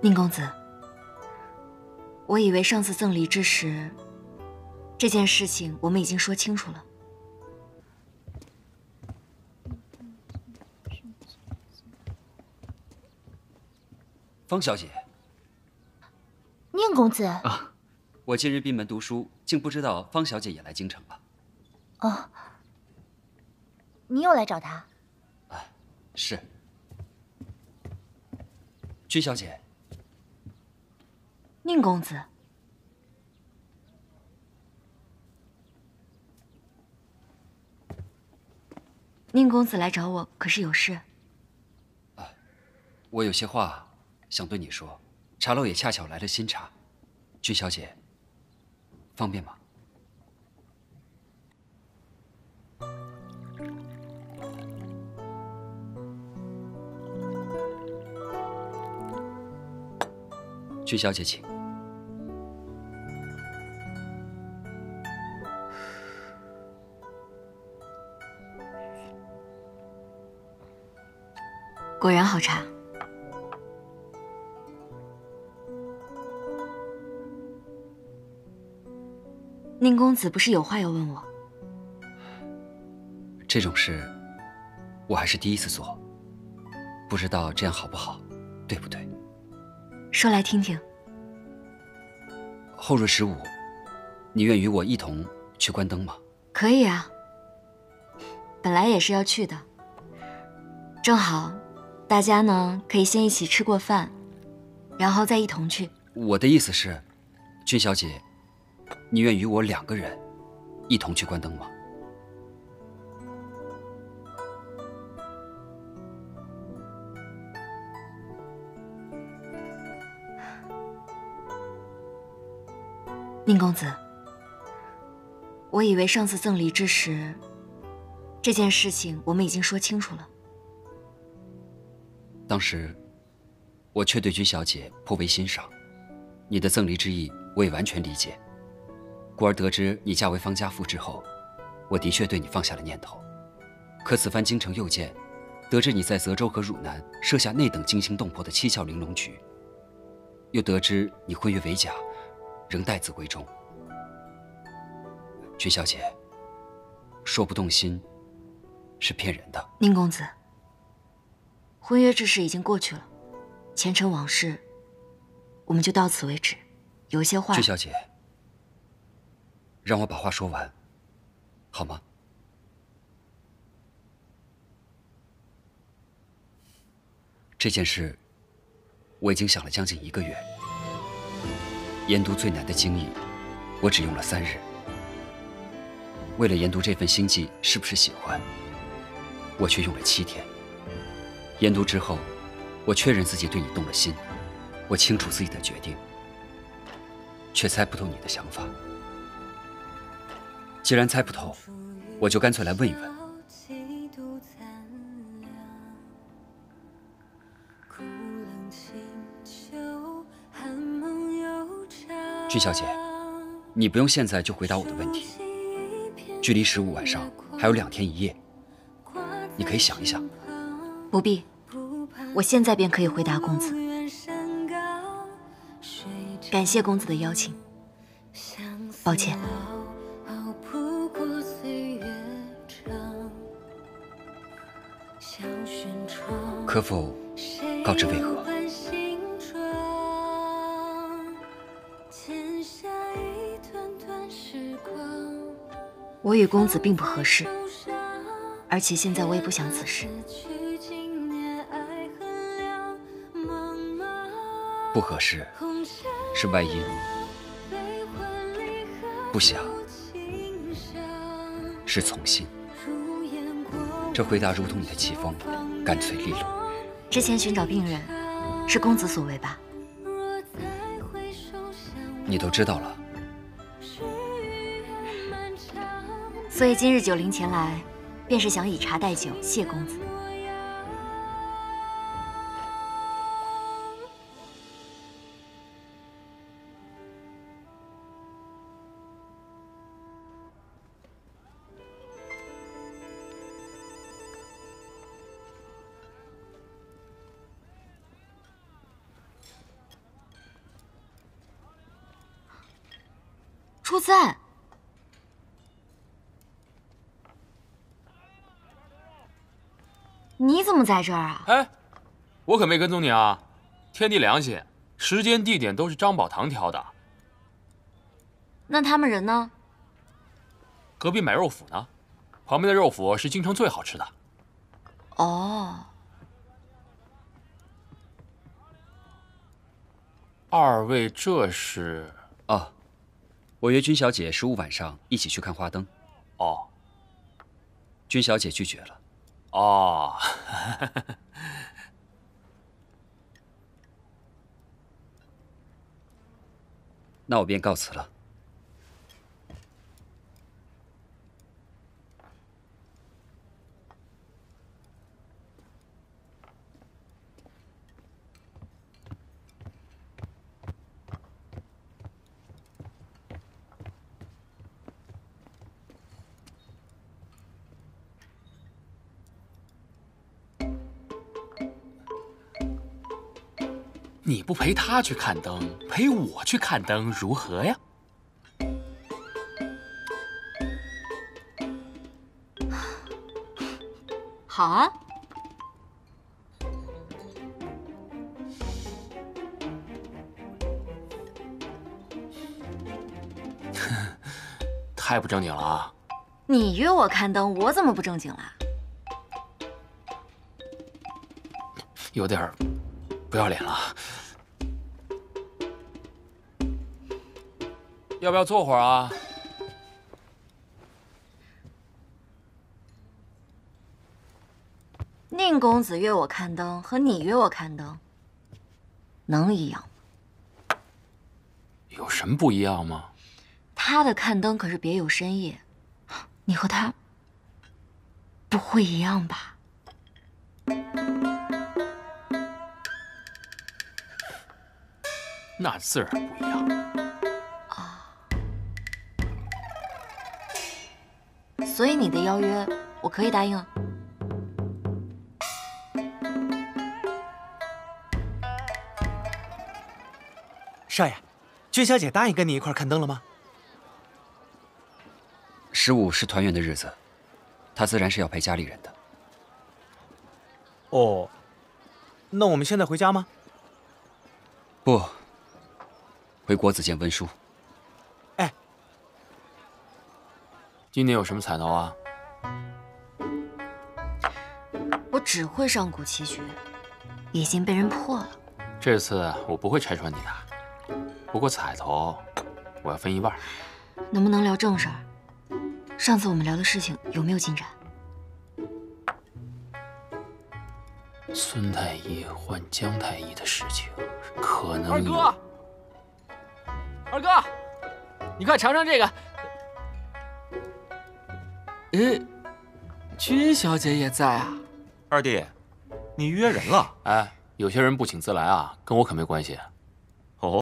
宁公子，我以为上次赠礼之时，这件事情我们已经说清楚了。方小姐，宁公子啊，我近日闭门读书，竟不知道方小姐也来京城了。哦，你又来找他？啊，是。君小姐，宁公子，宁公子来找我，可是有事？啊，我有些话。想对你说，茶楼也恰巧来了新茶，君小姐，方便吗？君小姐，请。果然好茶。宁公子不是有话要问我？这种事，我还是第一次做，不知道这样好不好，对不对？说来听听。后日十五，你愿与我一同去关灯吗？可以啊，本来也是要去的。正好，大家呢可以先一起吃过饭，然后再一同去。我的意思是，君小姐。你愿与我两个人一同去关灯吗？宁公子，我以为上次赠礼之时，这件事情我们已经说清楚了。当时，我却对君小姐颇为欣赏，你的赠礼之意我也完全理解。故而得知你嫁为方家妇之后，我的确对你放下了念头。可此番京城又见，得知你在泽州和汝南设下那等惊心动魄的七窍玲珑局，又得知你婚约为假，仍待字闺中。君小姐，说不动心，是骗人的。宁公子，婚约之事已经过去了，前尘往事，我们就到此为止。有些话，君小姐。让我把话说完，好吗？这件事我已经想了将近一个月，研读最难的经义，我只用了三日。为了研读这份心计是不是喜欢，我却用了七天。研读之后，我确认自己对你动了心，我清楚自己的决定，却猜不透你的想法。既然猜不透，我就干脆来问一问。君小姐，你不用现在就回答我的问题。距离十五晚上还有两天一夜，你可以想一想。不必，我现在便可以回答公子。感谢公子的邀请，抱歉。可否告知为何？我与公子并不合适，而且现在我也不想此事。不合适是外因，不想是从心。这回答如同你的棋风，干脆利落。之前寻找病人，是公子所为吧？你都知道了，所以今日九龄前来，便是想以茶代酒，谢公子。不在。你怎么在这儿啊？哎，我可没跟踪你啊！天地良心，时间地点都是张宝堂挑的。那他们人呢？隔壁买肉脯呢，旁边的肉脯是京城最好吃的。哦，二位这是？哦，我约君小姐十五晚上一起去看花灯。哦，君小姐拒绝了。哦，那我便告辞了。你不陪他去看灯，陪我去看灯如何呀？好啊。太不正经了啊！你约我看灯，我怎么不正经了？有点儿不要脸了。要不要坐会儿啊？宁公子约我看灯和你约我看灯，能一样吗？有什么不一样吗？他的看灯可是别有深意，你和他不会一样吧？那自然不一样。所以你的邀约我可以答应啊。少爷，君小姐答应跟你一块看灯了吗？十五是团圆的日子，她自然是要陪家里人的。哦，那我们现在回家吗？不，回国子监温书。今年有什么彩头啊？我只会上古棋局，已经被人破了。这次我不会拆穿你的，不过彩头我要分一半。能不能聊正事儿？上次我们聊的事情有没有进展？孙太医换江太医的事情，可能二哥，二哥，你快尝尝这个。诶，君小姐也在啊？二弟，你约人了？哎，有些人不请自来啊，跟我可没关系。